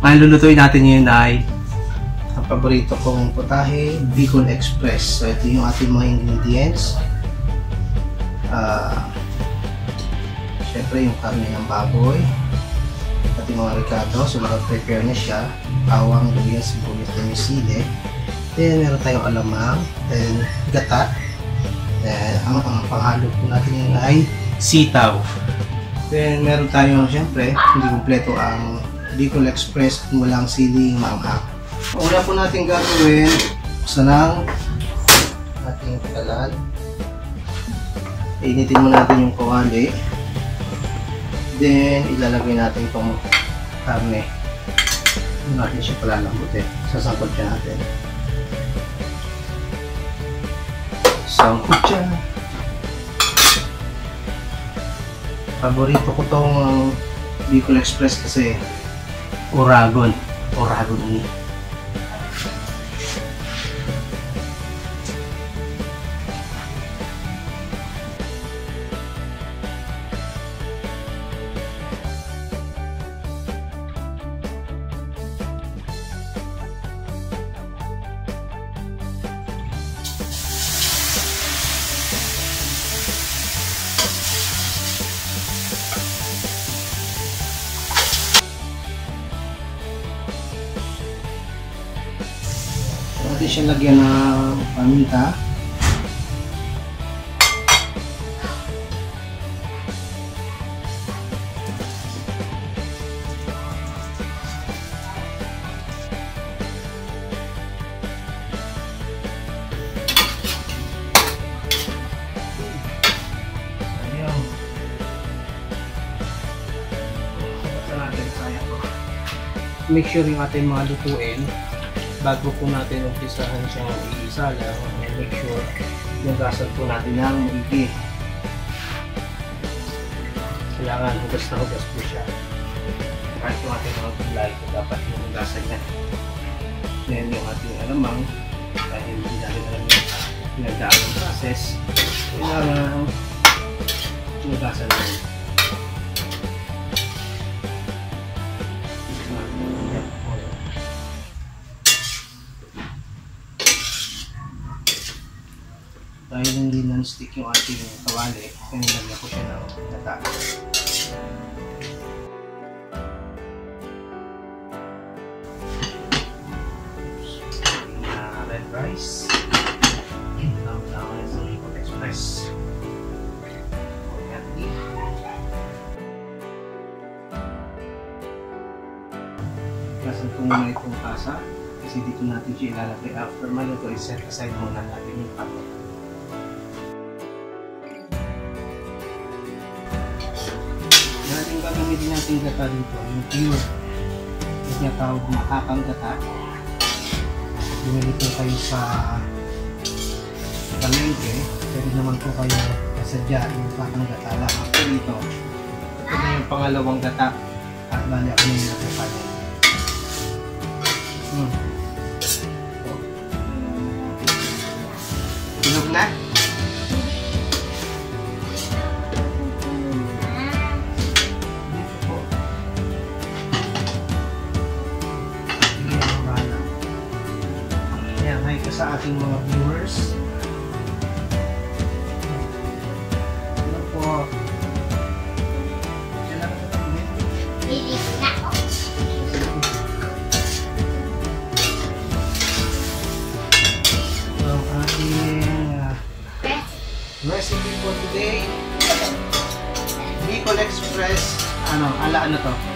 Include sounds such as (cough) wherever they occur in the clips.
Ang lulutuin natin ngayon ay ang paborito kong putahe, Bicol Express. So ito yung ating mga ingredients. Ah, Siyempre yung karne ng baboy. At yung mga ricado. So naka-prepare na siya. Bawang, luya, sibuyas, yung sili. Then meron tayong alamang. Then gata. Then ang, ang panghalo po natin yun ay sitaw. Then meron tayong siyempre hindi kumpleto ang Bicol Express kung walang siling maanghang. Una po natin gagawin, buksan ng ating kalan. Initin mo natin yung kawali. Then, ilalagay natin itong karne. Hindi natin siya palalambutin. Sasangkot siya natin. Sangkot siya. Paborito ko tong Bicol Express kasi Oragon. Oragon ini. Pwede siya lagyan ng paminta. Natin. Make sure yung ating mga lutuin bago po natin umpisahan siyang iisa lang, make sure nagasan po natin ng maigi. Kailangan hugas na hugas po siya. Kahit yung ating mga gulay, dapat yung hugasan niya. Then yung ating alamang, dahil hindi natin alam yung pinagdaan ng process, kailangan hugasan natin. Non-stick yung ating kawali, kaya nilagyan ko siya ng gata. Na red rice. Now, now is the Rico Express. Kasan ko muna itong kasa kasi dito natin siya ilalagay after maluto i-set aside muna natin yung karne. Gagamitin natin gata dito, yung pure. Yung tinatawag makakang gata. Bumili po kayo sa palengke, pwede naman po kayo kasadya yung makakang gata lang. Ako dito, ito na yung pangalawang gata. At bali ako na yung nakapalengke. Hmm. Tulog na? Ating mga viewers. Ano po? So, ang ating ah, recipe for today. Bicol Express. Ano, ala ano to?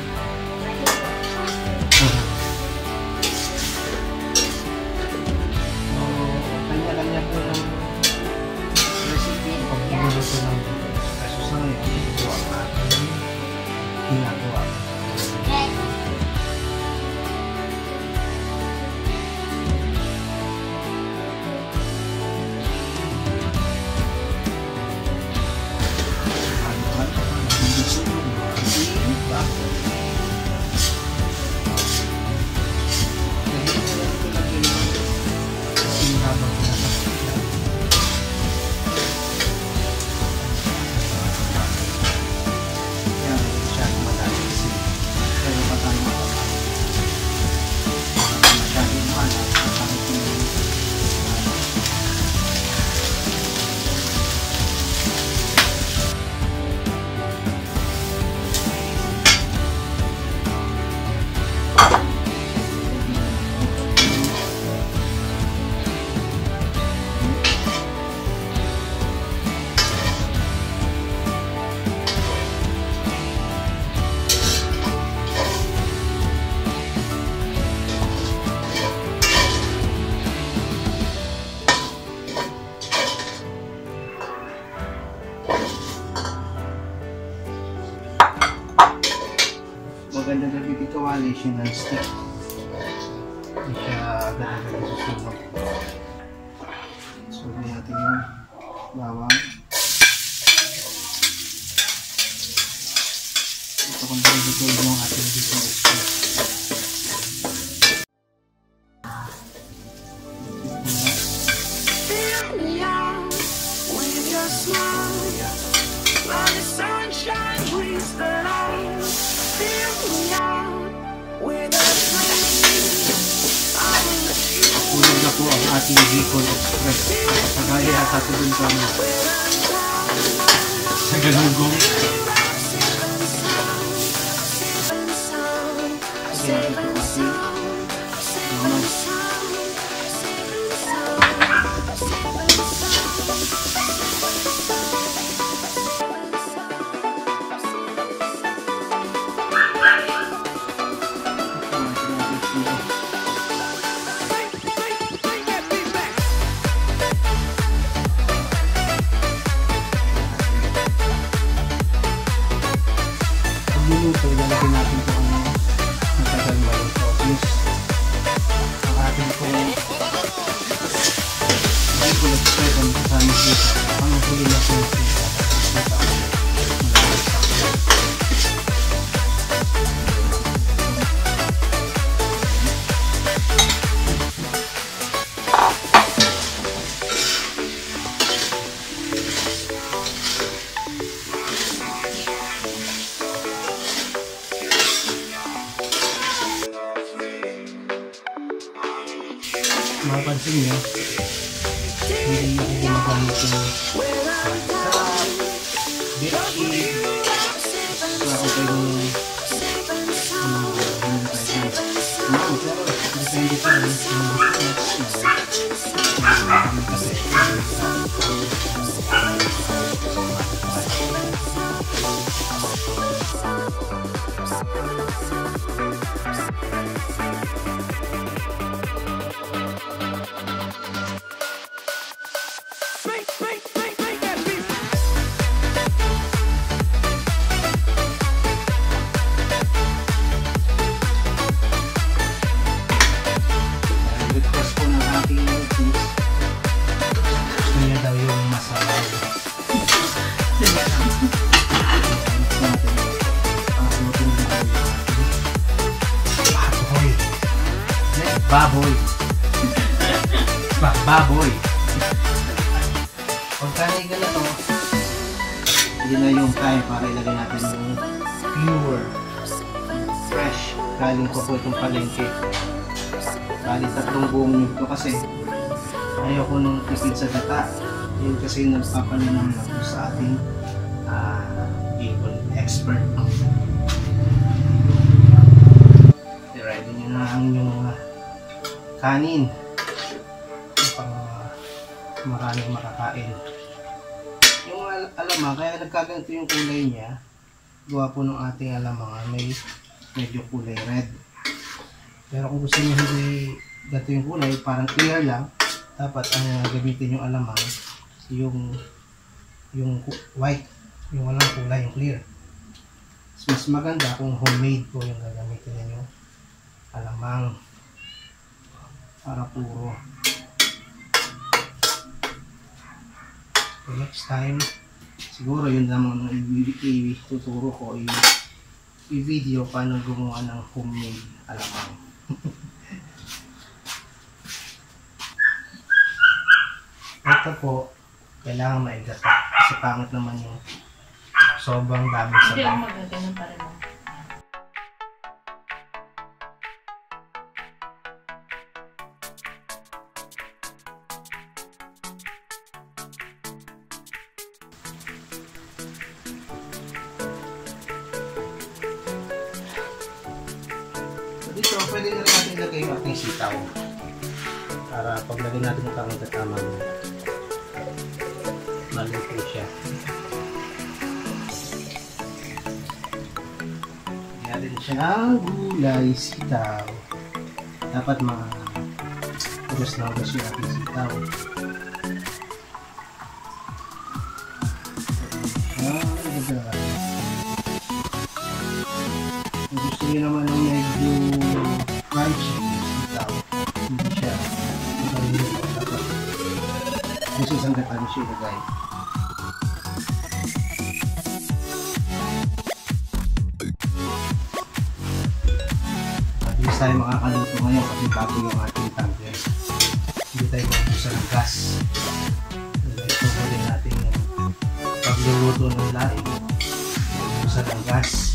A flame. I will shoot Tulog na po ang ating Bicol Express. Dun sa ano, sa Galugong. Depende pa Gusto niya daw yung masarap. Baboy. Baboy. Ba- Baboy. Pagka na ganito, yun na yung time para ilagay natin yung pure, fresh. Galing ko po itong palengke. Bali tatlong buong nyug to kasi ayoko nung tipid sa gata. Yun kasi yung nagpapalinam na po sa ating Bicol expert. I-ready nyo na ang inyong ah, kanin. Pang ah, maraming makakain. Yung al- alamang, kaya nagkaganito yung kulay niya. Gawa po ng ating alamang ah, may medyo kulay red. Pero kung gusto niyo hindi gato yung kulay, parang clear lang, dapat ang gamitin yung alamang, yung yung white, yung walang kulay, yung clear. Mas, mas maganda kung homemade po yung gagamitin ninyo alamang para puro. So next time, siguro yun naman ituturo ko, i-video paano gumawa ng homemade alamang. (laughs) Ito po, kailangan maigata. Kasi pangit naman yung sobrang dami sa Hindi ako bag. magaganon pa rin. So dito, pwede na rin natin ilagay yung ating sitaw. Para paglagay natin yung tamang tamang maluto siya. Lagyan natin siya ng gulay, sitaw. Dapat mga uros na uros yung ating sitaw. Ah, ganda. Kung gusto niyo naman isang gatan siya ilagay. Mabilis tayo makakaluto ngayon kasi bago yung ating tumbler. Hindi tayo mabusa ng gas. Ito pa din natin yung pagluluto ng laing. Mabusa ng gas.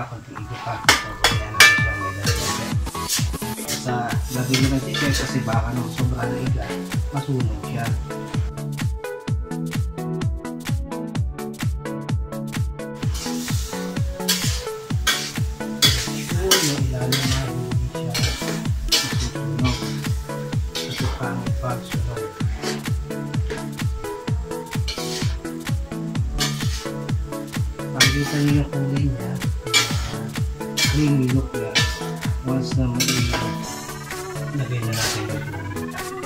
Pa, konti ito pa. So, kaya natin siya may lalagyan. Sa lagyan nyo ng chicken kasi baka nung sobra na iga, masunog siya. Creamy look niya. Once na may lagay na natin yung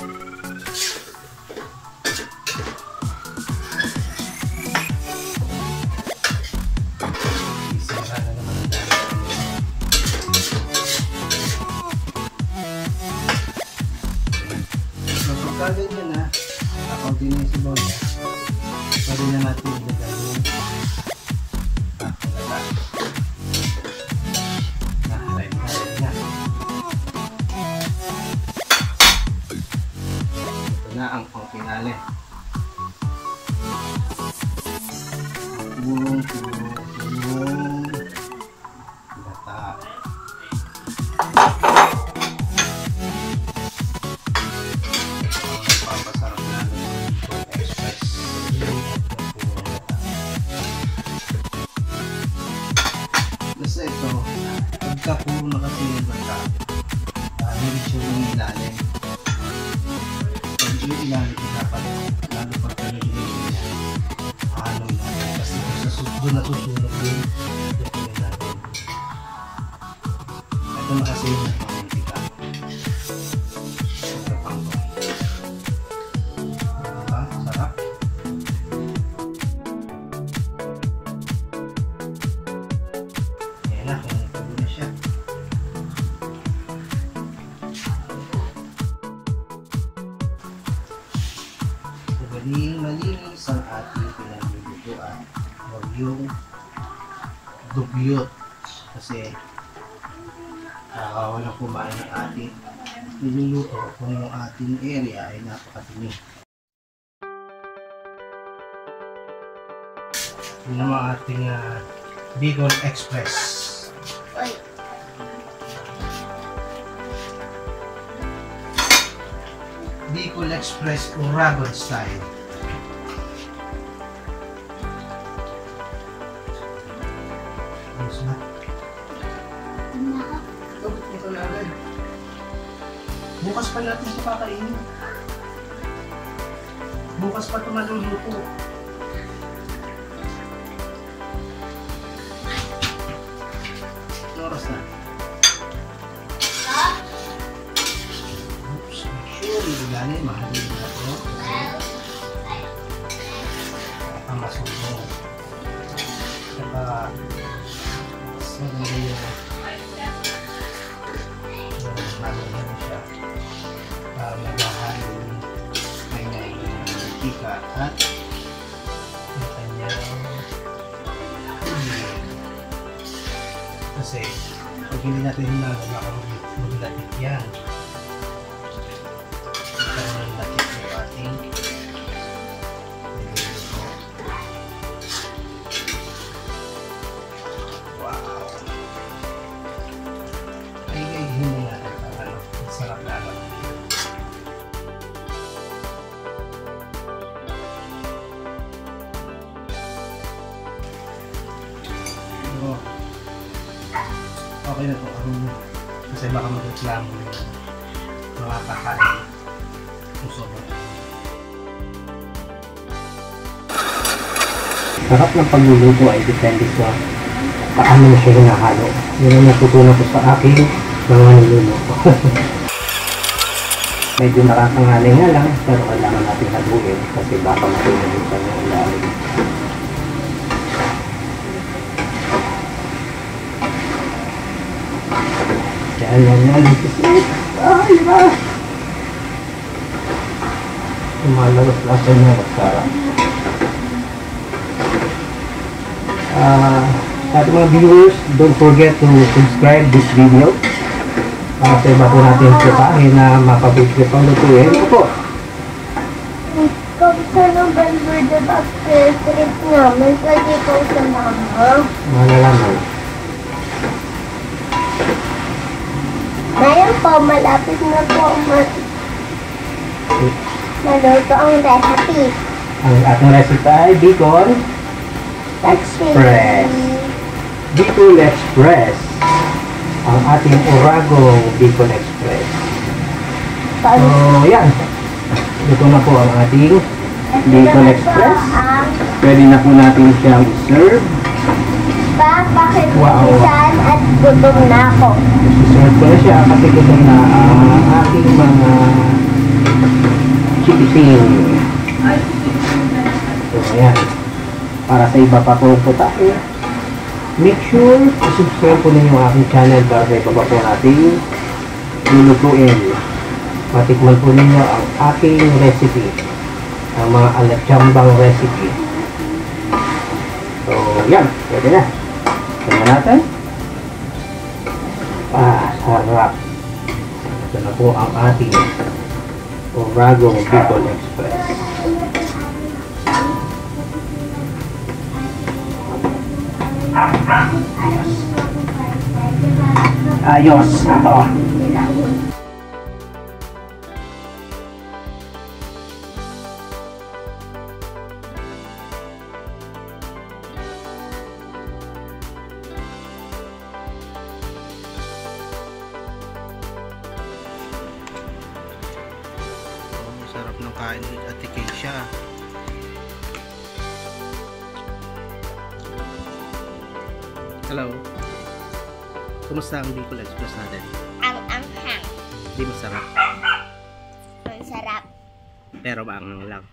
na ang pangkinali. Tulong, tulong, tulong. Doon yung ilalim. Ito na kasi yung uh, walang kumain ng ating niluluto kung yung ating area ay napakatini. Yun ang ating uh, Bicol Express. Bicol Express Uragon style. Pa natin ito kakainin. Bukas pa ito maluluto. Kasi, pag hindi natin hinalo, baka mag- maglatik yan. Baka magreklamo yung mga kakain. Kung sobra. Sarap ng pagluluto ay depende sa paano mo siya hinahalo. Yun ang natutunan ko sa aking mga niluluto. (laughs) Medyo nakakangalay nga lang, pero kailangan natin haluin kasi baka matuloy yung kanyang ilalim. Yan, yan, yan. This is it. Ay, iba! Lumalabas lang sa inyo, magsara. Ah, sa ating mga viewers, don't forget to subscribe this video. Para sa iba po natin putahin na mapabigyan pang lutuin. Ito po. Kung sa November, di ba, trip namin, pwede ko sa mama. Malalaman. Ngayon po, malapit na po ma- maluto ang recipe. Ang ating recipe ay Bicol Express. Bicol Express. Ang ating Orago Bicol Express. So, yan. Ito na po ang ating Bicol Express. Pwede na po natin siyang serve. Pa, bakit Wow. minsan at gutom na ako. Serve ko na siya kasi gusto na ang ating mga chikiting. So, ayan. Para sa iba pa po po tayo. Make sure subscribe po ninyo ang aking channel para sa iba pa po natin lulutuin. Matikman po ninyo ang aking recipe. Ang mga alatsambang recipe. So, yan. Pwede na. Tingnan natin. Ah, sarap. Ito na po ang ating Orago Bicol Express. Ayos. Ito. Sarap ng kain ni Ate Keisha. Hello. Kumusta ang Bicol Express natin? Ang anghang. Di masarap, Ang sarap. pero maanghang lang.